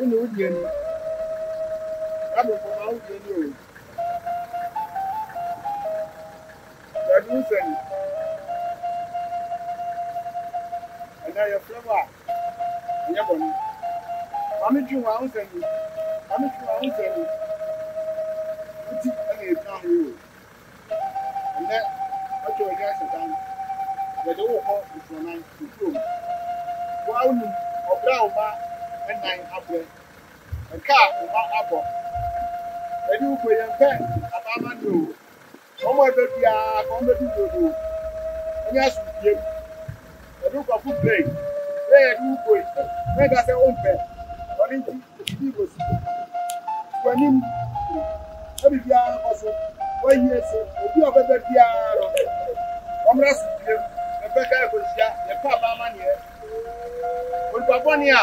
wúni wúdiẹ ni abòfò máa wúdiẹ ni o yàtò nsẹni ẹnna yẹ fúlẹwà ẹnyẹ bọ ni maame twi wọn ahosẹni maame twi wọn ahosẹni wuti ẹna ebi ahoyɛ o ɛnɛ ɛtɔ ɛdi asɛ dan yɛde wɔ hɔ nsuo nan nsuo mu wɔn ni ɔbɛ a ɔba nan abɔ nka mma abɔ ɛni ugbo yɛn pɛ abaama ni o wɔn a ɛbɛ bia ka wɔn bɛ di dodo wɔn yɛ asu bie mu ɛni nkɔfu play play ɛni ugbo yi ɛni ɛda sɛ ɔmpɛ ɔni nti ebi igbo si ugbo anim ɛbi bia kɔ so wɔyi esi obi a ɔbɛbɛ bia no wɔn bɛ asu bie mu ɛbɛ ka ɛkɔ hyia yɛ pɛ abaama ni yɛ onipa bɔni a.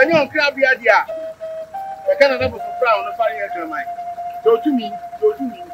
idea. nyɛ ɔnkrabea deɛ a yɛka nana bɔsɔfra a ɔno fa yɛ kraman sɛ ɔtumi sɛ ɔtumi